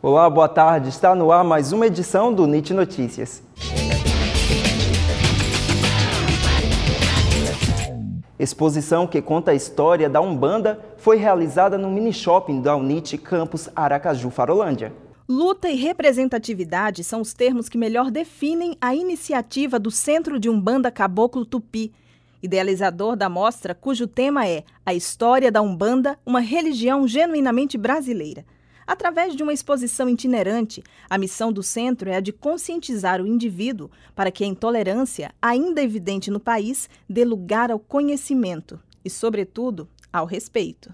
Olá, boa tarde. Está no ar mais uma edição do NIT Notícias. Exposição que conta a história da Umbanda foi realizada no mini shopping da Unit Campus Aracaju Farolândia. Luta e representatividade são os termos que melhor definem a iniciativa do Centro de Umbanda Caboclo Tupi, idealizador da mostra cujo tema é A História da Umbanda, uma religião genuinamente brasileira. Através de uma exposição itinerante, a missão do centro é a de conscientizar o indivíduo para que a intolerância, ainda evidente no país, dê lugar ao conhecimento e, sobretudo, ao respeito.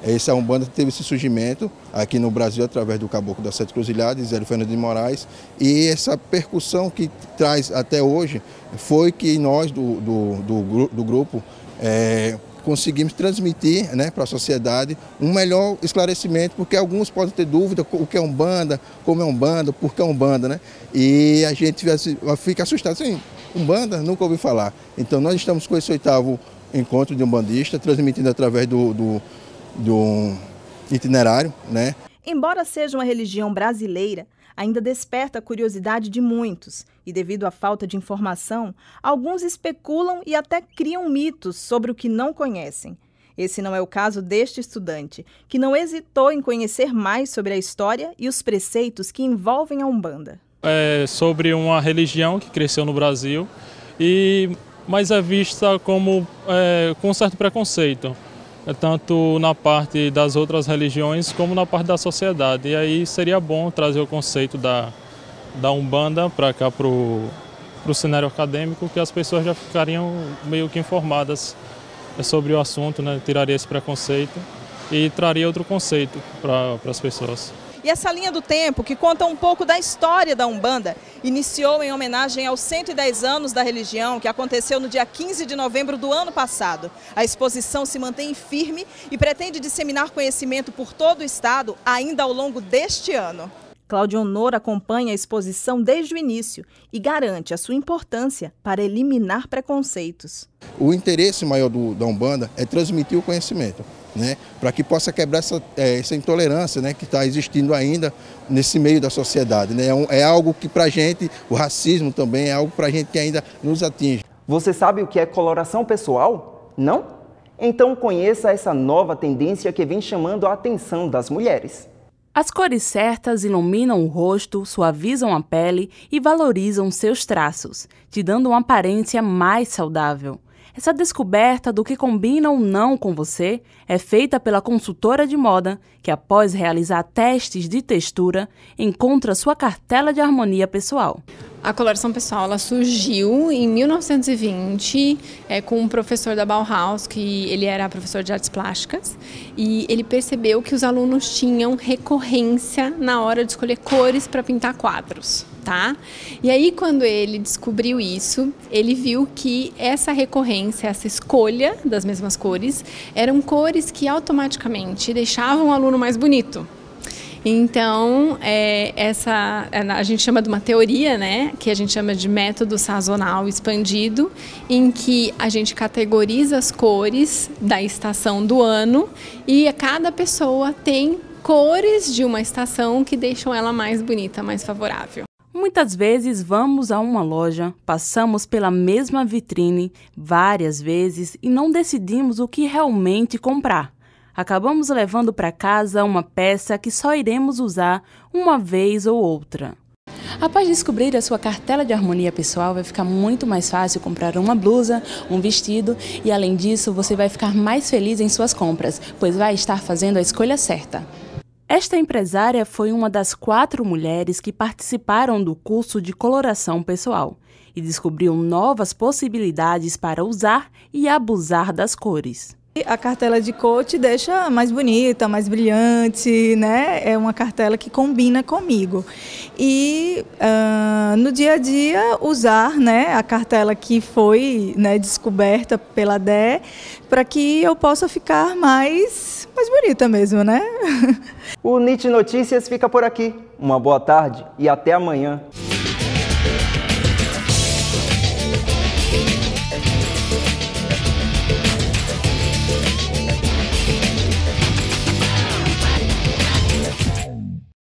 Essa Umbanda teve esse surgimento aqui no Brasil através do Caboclo das Sete Cruzilhadas, Zé Fernando de Moraes, e essa percussão que traz até hoje foi que nós do, do, do, do grupo é, conseguimos transmitir né, para a sociedade um melhor esclarecimento, porque alguns podem ter dúvida o que é Umbanda, como é Umbanda, por que é Umbanda, né? E a gente fica assustado, assim, Umbanda, nunca ouvi falar. Então nós estamos com esse oitavo encontro de umbandista, transmitindo através do, do, do itinerário, né? Embora seja uma religião brasileira, ainda desperta a curiosidade de muitos, e devido à falta de informação, alguns especulam e até criam mitos sobre o que não conhecem. Esse não é o caso deste estudante, que não hesitou em conhecer mais sobre a história e os preceitos que envolvem a Umbanda. É sobre uma religião que cresceu no Brasil, e mas é vista como é, com certo preconceito. É tanto na parte das outras religiões como na parte da sociedade. E aí seria bom trazer o conceito da, da Umbanda para cá para o cenário acadêmico, que as pessoas já ficariam meio que informadas sobre o assunto, né? tiraria esse preconceito e traria outro conceito para as pessoas. E essa linha do tempo, que conta um pouco da história da Umbanda, iniciou em homenagem aos 110 anos da religião, que aconteceu no dia 15 de novembro do ano passado. A exposição se mantém firme e pretende disseminar conhecimento por todo o estado ainda ao longo deste ano. Cláudio Honor acompanha a exposição desde o início e garante a sua importância para eliminar preconceitos. O interesse maior do, da Umbanda é transmitir o conhecimento né, para que possa quebrar essa, é, essa intolerância né, que está existindo ainda nesse meio da sociedade. Né? É, um, é algo que para a gente, o racismo também é algo para a gente que ainda nos atinge. Você sabe o que é coloração pessoal? Não? Então conheça essa nova tendência que vem chamando a atenção das mulheres. As cores certas iluminam o rosto, suavizam a pele e valorizam seus traços, te dando uma aparência mais saudável. Essa descoberta do que combina ou não com você é feita pela consultora de moda, que após realizar testes de textura, encontra sua cartela de harmonia pessoal. A coloração pessoal ela surgiu em 1920 é, com um professor da Bauhaus, que ele era professor de artes plásticas, e ele percebeu que os alunos tinham recorrência na hora de escolher cores para pintar quadros tá? E aí, quando ele descobriu isso, ele viu que essa recorrência, essa escolha das mesmas cores, eram cores que automaticamente deixavam o aluno mais bonito. Então, é, essa a gente chama de uma teoria, né, que a gente chama de método sazonal expandido, em que a gente categoriza as cores da estação do ano e cada pessoa tem cores de uma estação que deixam ela mais bonita, mais favorável. Muitas vezes vamos a uma loja, passamos pela mesma vitrine várias vezes e não decidimos o que realmente comprar. Acabamos levando para casa uma peça que só iremos usar uma vez ou outra. Após descobrir a sua cartela de harmonia pessoal, vai ficar muito mais fácil comprar uma blusa, um vestido e, além disso, você vai ficar mais feliz em suas compras, pois vai estar fazendo a escolha certa. Esta empresária foi uma das quatro mulheres que participaram do curso de coloração pessoal e descobriu novas possibilidades para usar e abusar das cores. A cartela de te deixa mais bonita, mais brilhante, né? É uma cartela que combina comigo. E uh, no dia a dia usar, né, a cartela que foi né, descoberta pela DE para que eu possa ficar mais, mais bonita mesmo, né? O NIT Notícias fica por aqui. Uma boa tarde e até amanhã.